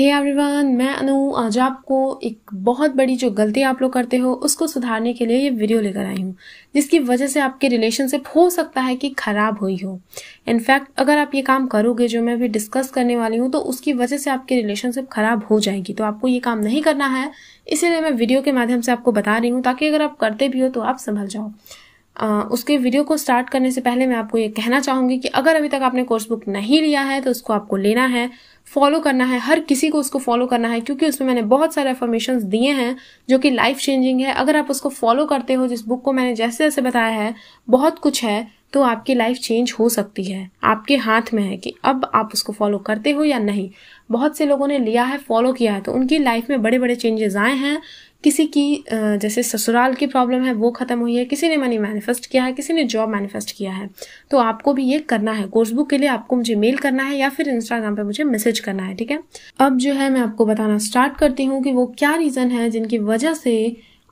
हे hey everyone मैं अनु। आज आपको एक बहुत बड़ी जो गलती आप लोग करते हो, उसको सुधारने के लिए ये वीडियो लेकर आई हूँ, जिसकी वजह से आपके रिलेशनशिप हो सकता है कि खराब हुई हो। इनफैक्ट अगर आप ये काम करोगे, जो मैं अभी डिस्कस करने वाली हूँ तो उसकी वजह से आपकी रिलेशनशिप खराब हो जाएगी। तो आपको ये काम नहीं करना है। इसीलिए मैं वीडियो के माध्यम से आपको बता रही हूँ, ताकि अगर आप करते भी हो तो आप संभल जाओ। उसके वीडियो को स्टार्ट करने से पहले मैं आपको ये कहना चाहूँगी कि अगर अभी तक आपने कोर्स बुक नहीं लिया है तो उसको आपको लेना है फॉलो करना है, हर किसी को उसको फॉलो करना है, क्योंकि उसमें मैंने बहुत सारे अफर्मेशन दिए हैं जो कि लाइफ चेंजिंग है। अगर आप उसको फॉलो करते हो, जिस बुक को मैंने जैसे जैसे बताया है, बहुत कुछ है तो आपकी लाइफ चेंज हो सकती है। आपके हाथ में है कि अब आप उसको फॉलो करते हो या नहीं। बहुत से लोगों ने लिया है फॉलो किया है तो उनकी लाइफ में बड़े बड़े चेंजेस आए हैं किसी की जैसे ससुराल की प्रॉब्लम है, वो खत्म हुई है, किसी ने मनी मैनिफेस्ट किया है, किसी ने जॉब मैनिफेस्ट किया है तो आपको भी ये करना है। कोर्स बुक के लिए आपको मुझे मेल करना है या फिर इंस्टाग्राम पे मुझे मैसेज करना है, ठीक है? अब जो है मैं आपको बताना स्टार्ट करती हूँ कि वो क्या रीज़न है जिनकी वजह से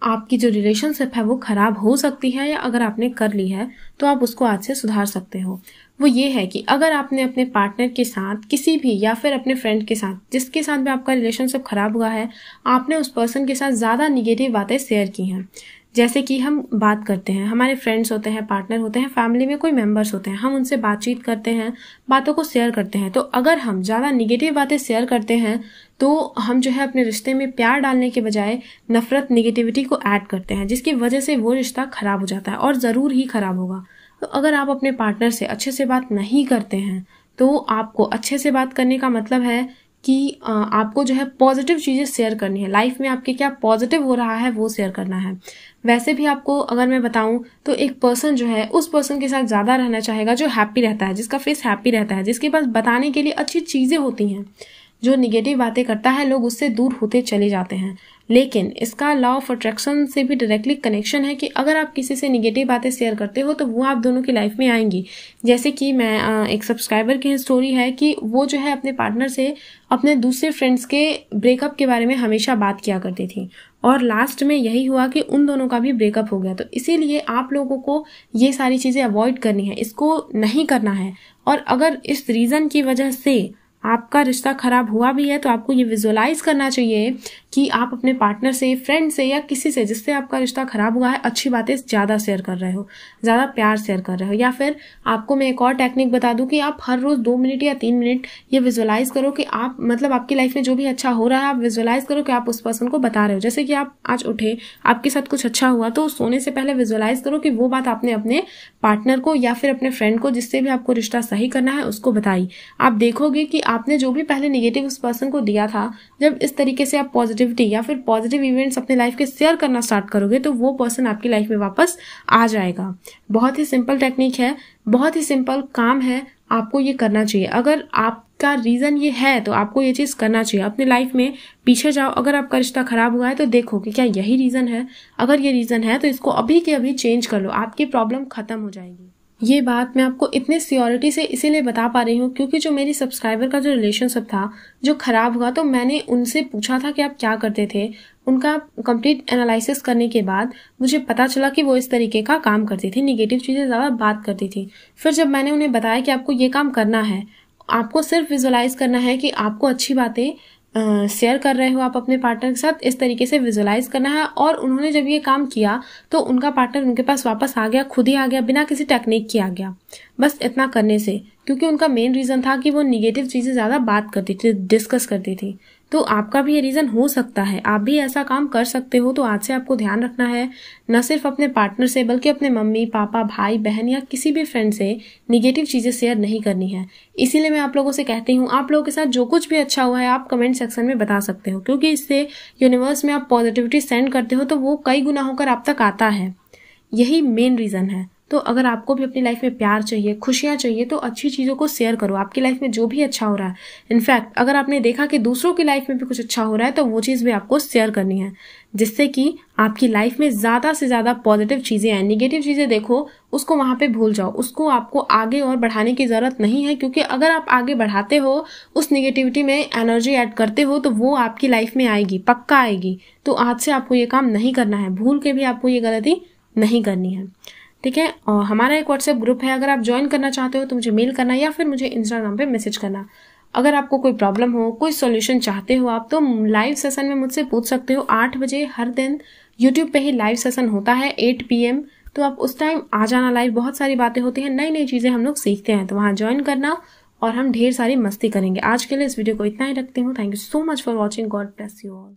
आपकी जो रिलेशनशिप है वो खराब हो सकती है या अगर आपने कर ली है तो आप उसको आज से सुधार सकते हो। वो ये है कि अगर आपने अपने पार्टनर के साथ किसी भी या फिर अपने फ्रेंड के साथ, जिसके साथ भी आपका रिलेशनशिप खराब हुआ है, आपने उस पर्सन के साथ ज़्यादा निगेटिव बातें शेयर की हैं। जैसे कि हम बात करते हैं, हमारे फ्रेंड्स होते हैं पार्टनर होते हैं फैमिली में कोई मेंबर्स होते हैं, हम उनसे बातचीत करते हैं, बातों को शेयर करते हैं। तो अगर हम ज़्यादा निगेटिव बातें शेयर करते हैं तो हम जो है अपने रिश्ते में प्यार डालने के बजाय नफरत निगेटिविटी को ऐड करते हैं, जिसकी वजह से वो रिश्ता खराब हो जाता है और ज़रूर ही खराब होगा। तो अगर आप अपने पार्टनर से अच्छे से बात नहीं करते हैं तो आपको अच्छे से बात करने का मतलब है कि आपको जो है पॉजिटिव चीज़ें शेयर करनी है। लाइफ में आपके क्या पॉजिटिव हो रहा है, वो शेयर करना है। वैसे भी आपको अगर मैं बताऊँ तो एक पर्सन जो है, उस पर्सन के साथ ज़्यादा रहना चाहेगा जो हैप्पी रहता है, जिसका फेस हैप्पी रहता है, जिसके पास बताने के लिए अच्छी चीज़ें होती हैं। जो निगेटिव बातें करता है, लोग उससे दूर होते चले जाते हैं। लेकिन इसका लॉ ऑफ़ अट्रैक्शन से भी डायरेक्टली कनेक्शन है कि अगर आप किसी से निगेटिव बातें शेयर करते हो तो वो आप दोनों की लाइफ में आएँगी। जैसे कि मैं एक सब्सक्राइबर की स्टोरी है कि वो जो है अपने पार्टनर से अपने दूसरे फ्रेंड्स के ब्रेकअप के बारे में हमेशा बात किया करती थी। और लास्ट में यही हुआ कि उन दोनों का भी ब्रेकअप हो गया। तो इसीलिए आप लोगों को ये सारी चीज़ें अवॉइड करनी है। इसको नहीं करना है। और अगर इस रीज़न की वजह से आपका रिश्ता खराब हुआ भी है तो आपको ये विजुअलाइज करना चाहिए कि आप अपने पार्टनर से फ्रेंड से या किसी से, जिससे आपका रिश्ता खराब हुआ है, अच्छी बातें ज़्यादा शेयर कर रहे हो, ज़्यादा प्यार शेयर कर रहे हो। या फिर आपको मैं एक और टेक्निक बता दूँ कि आप हर रोज़ दो मिनट या तीन मिनट ये विजुअलाइज करो कि आप मतलब आपकी लाइफ में जो भी अच्छा हो रहा है, आप विजुअलाइज करो कि आप उस पर्सन को बता रहे हो। जैसे कि आप आज उठे, आपके साथ कुछ अच्छा हुआ तो सोने से पहले विजुअलाइज करो कि वो बात आपने अपने पार्टनर को या फिर अपने फ्रेंड को, जिससे भी आपको रिश्ता सही करना है, उसको बताई। आप देखोगे कि आपने जो भी पहले निगेटिव उस पर्सन को दिया था, जब इस तरीके से आप पॉजिटिविटी या फिर पॉजिटिव इवेंट्स अपने लाइफ के शेयर करना स्टार्ट करोगे तो वो पर्सन आपकी लाइफ में वापस आ जाएगा। बहुत ही सिंपल टेक्निक है, बहुत ही सिंपल काम है, आपको ये करना चाहिए। अगर आपका रीज़न ये है तो आपको ये चीज़ करना चाहिए। अपने लाइफ में पीछे जाओ, अगर आपका रिश्ता खराब हुआ है तो देखो कि क्या यही रीज़न है। अगर ये रीज़न है तो इसको अभी के अभी चेंज कर लो, आपकी प्रॉब्लम खत्म हो जाएगी। ये बात मैं आपको इतने सियोरिटी से इसीलिए बता पा रही हूँ क्योंकि जो मेरी सब्सक्राइबर का जो रिलेशनशिप था, जो खराब हुआ तो मैंने उनसे पूछा था कि आप क्या करते थे। उनका कंप्लीट एनालिसिस करने के बाद मुझे पता चला कि वो इस तरीके का काम करती थी निगेटिव चीज़ें ज़्यादा बात करती थी। फिर जब मैंने उन्हें बताया कि आपको ये काम करना है, आपको सिर्फ़ विजुअलाइज करना है कि आपको अच्छी बातें शेयर कर रहे हो आप अपने पार्टनर के साथ, इस तरीके से विजुलाइज करना है और उन्होंने जब ये काम किया तो उनका पार्टनर उनके पास वापस आ गया, खुद ही आ गया, बिना किसी टेक्निक के आ गया। बस इतना करने से, क्योंकि उनका मेन रीज़न था कि वो निगेटिव चीज़ें ज़्यादा बात करती थी डिस्कस करती थी। तो आपका भी ये रीज़न हो सकता है। आप भी ऐसा काम कर सकते हो तो आज से आपको ध्यान रखना है। न सिर्फ़ अपने पार्टनर से, बल्कि अपने मम्मी, पापा, भाई, बहन या किसी भी फ्रेंड से निगेटिव चीज़ें शेयर नहीं करनी है। इसीलिए मैं आप लोगों से कहती हूँ, आप लोगों के साथ जो कुछ भी अच्छा हुआ है, आप कमेंट सेक्शन में बता सकते हो, क्योंकि इससे यूनिवर्स में आप पॉजिटिविटी सेंड करते हो तो वो कई गुना होकर आप तक आता है। यही मेन रीज़न है। तो अगर आपको भी अपनी लाइफ में प्यार चाहिए, खुशियाँ चाहिए तो अच्छी चीज़ों को शेयर करो। आपकी लाइफ में जो भी अच्छा हो रहा है। इनफैक्ट अगर आपने देखा कि दूसरों की लाइफ में भी कुछ अच्छा हो रहा है तो वो चीज़ भी आपको शेयर करनी है। जिससे कि आपकी लाइफ में ज़्यादा से ज़्यादा पॉजिटिव चीज़ें आए। निगेटिव चीज़ें देखो, उसको वहाँ पे भूल जाओ। उसको आपको आगे और बढ़ाने की ज़रूरत नहीं है, क्योंकि अगर आप आगे बढ़ाते हो, उस निगेटिविटी में एनर्जी ऐड करते हो तो वो आपकी लाइफ में आएगी, पक्का आएगी। तो आज से आपको ये काम नहीं करना है। भूल के भी आपको ये गलती नहीं करनी है। ठीक है? और हमारा एक व्हाट्सएप ग्रुप है, अगर आप ज्वाइन करना चाहते हो तो मुझे मेल करना या फिर मुझे इंस्टाग्राम पे मैसेज करना। अगर आपको कोई प्रॉब्लम हो, कोई सॉल्यूशन चाहते हो आप तो लाइव सेशन में मुझसे पूछ सकते हो। आठ बजे हर दिन यूट्यूब पे ही लाइव सेशन होता है एट पी तो आप उस टाइम आ जाना लाइव बहुत सारी बातें होती हैं नई नई चीज़ें हम लोग सीखते हैं। तो वहाँ ज्वाइन करना और हम ढेर सारी मस्ती करेंगे। आज के लिए इस वीडियो को इतना ही रखती हूँ। Thank you so much for watching God bless you all